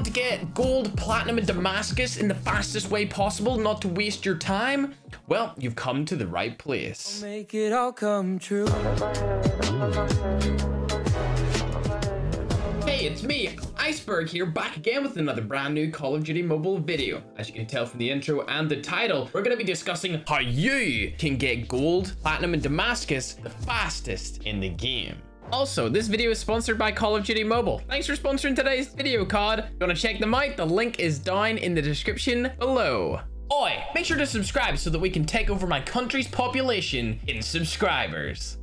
want to get gold, platinum, and Damascus in the fastest way possible, not to waste your time? Well, you've come to the right place. Make it all come true. Hey, it's me, iFerg here, back again with another brand new Call of Duty mobile video. As you can tell from the intro and the title, we're going to be discussing how you can get gold, platinum, and Damascus the fastest in the game. Also, this video is sponsored by Call of Duty Mobile. Thanks for sponsoring today's video, COD. If you want to check them out, the link is down in the description below. Oi, make sure to subscribe so that we can take over my country's population in subscribers.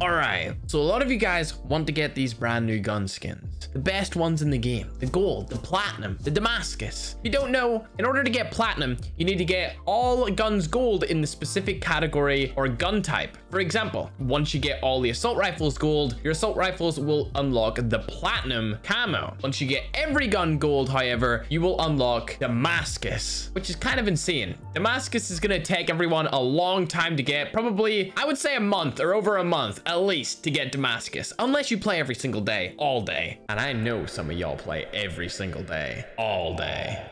Alright, so a lot of you guys want to get these brand new gun skins. The best ones in the game. The gold, the platinum, the Damascus. If you don't know, in order to get platinum, you need to get all guns gold in the specific category or gun type. For example, once you get all the assault rifles gold, your assault rifles will unlock the platinum camo. Once you get every gun gold, however, you will unlock Damascus, which is kind of insane. Damascus is going to take everyone a long time to get, probably, I would say a month or over a month at least to get Damascus, unless you play every single day, all day. And I know some of y'all play every single day, all day.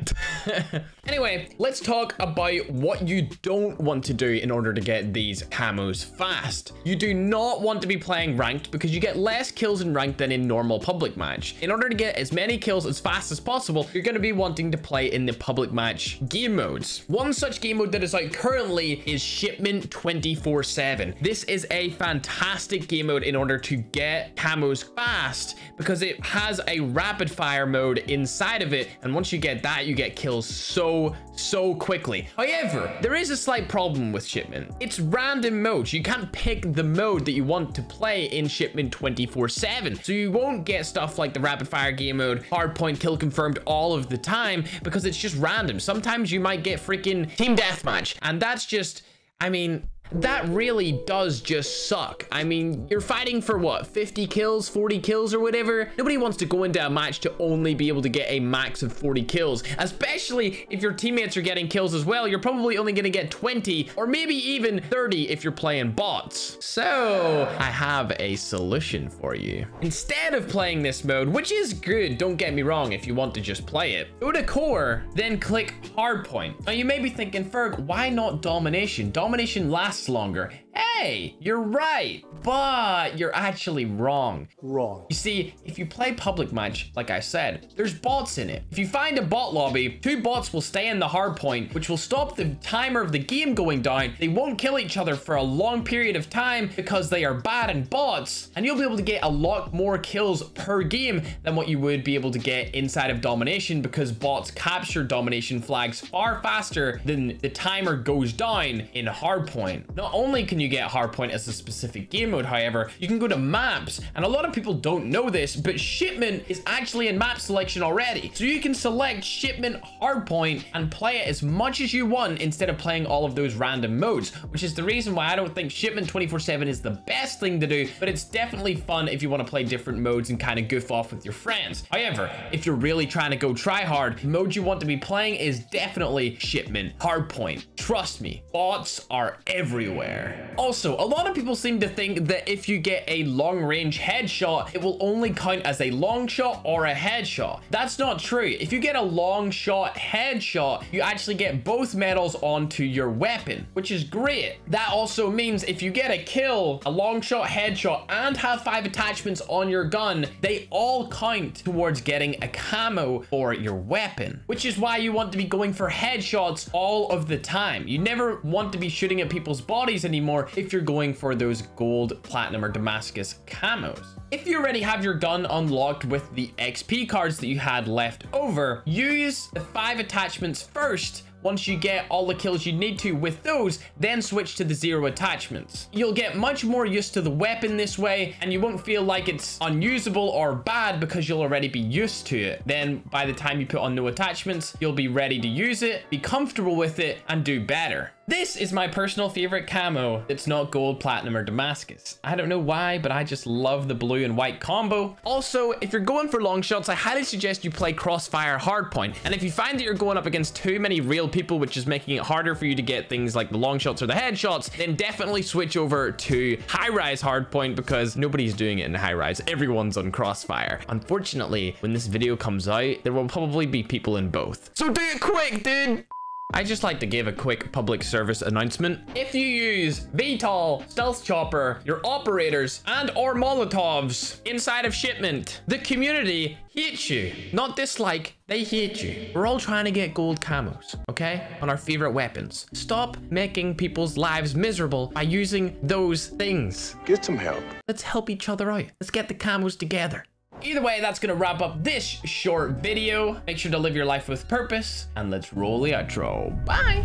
anyway, let's talk about what you don't want to do in order to get these camos fast. You do not want to be playing ranked because you get less kills in ranked than in normal public match. In order to get as many kills as fast as possible, you're going to be wanting to play in the public match game modes. One such game mode that is out currently is Shipment 24-7. This is a fantastic game mode in order to get camos fast because it has a rapid fire mode inside of it. And once you get that, you get kills so, so quickly. However, there is a slight problem with Shipment. It's random modes. You can't pick the mode that you want to play in Shipment 24-7. So you won't get stuff like the rapid fire game mode, hardpoint kill confirmed all of the time because it's just random. Sometimes you might get freaking team deathmatch and that's just, I mean, that really does just suck. I mean, you're fighting for what, 50 kills, 40 kills or whatever? Nobody wants to go into a match to only be able to get a max of 40 kills, especially if your teammates are getting kills as well. You're probably only going to get 20 or maybe even 30 if you're playing bots. So I have a solution for you. Instead of playing this mode, which is good, don't get me wrong, if you want to just play it, go to core, then click hardpoint. Now you may be thinking, Ferg, why not domination? Domination lasts longer. Hey, you're right, but you're actually wrong. Wrong. You see, if you play public match, like I said, there's bots in it. If you find a bot lobby, two bots will stay in the hard point, which will stop the timer of the game going down. They won't kill each other for a long period of time because they are bad and bots, and you'll be able to get a lot more kills per game than what you would be able to get inside of domination because bots capture domination flags far faster than the timer goes down in hardpoint. Not only can you get hardpoint as a specific game mode, however, you can go to maps, and a lot of people don't know this, but shipment is actually in map selection already. So you can select shipment hardpoint and play it as much as you want instead of playing all of those random modes, which is the reason why I don't think shipment 24-7 is the best thing to do, but it's definitely fun if you want to play different modes and kind of goof off with your friends. However, if you're really trying to go try hard, mode you want to be playing is definitely shipment hardpoint. Trust me, bots are everywhere. Also, a lot of people seem to think that if you get a long range headshot, it will only count as a long shot or a headshot. That's not true. If you get a long shot headshot, you actually get both medals onto your weapon, which is great. That also means if you get a kill, a long shot headshot, and have five attachments on your gun, they all count towards getting a camo for your weapon, which is why you want to be going for headshots all of the time. You never want to be shooting at people's bodies anymore if you're going for those gold, platinum, or Damascus camos. If you already have your gun unlocked with the XP cards that you had left over, use the five attachments first once you get all the kills you need to with those, then switch to the zero attachments. You'll get much more used to the weapon this way, and you won't feel like it's unusable or bad because you'll already be used to it. Then by the time you put on no attachments, you'll be ready to use it, be comfortable with it, and do better. This is my personal favorite camo It's not gold, platinum, or Damascus. I don't know why, but I just love the blue and white combo. Also, if you're going for long shots, I highly suggest you play Crossfire Hardpoint. And if you find that you're going up against too many real people, which is making it harder for you to get things like the long shots or the headshots, then definitely switch over to high rise hardpoint because nobody's doing it in high rise. Everyone's on crossfire. Unfortunately, when this video comes out, there will probably be people in both. So do it quick, dude! I just like to give a quick public service announcement. If you use VTOL, Stealth Chopper, your operators, and or Molotovs inside of shipment, the community hates you. Not dislike, they hate you. We're all trying to get gold camos, okay? On our favorite weapons. Stop making people's lives miserable by using those things. Get some help. Let's help each other out. Let's get the camos together. Either way, that's gonna wrap up this short video. Make sure to live your life with purpose, and let's roll the outro. Bye!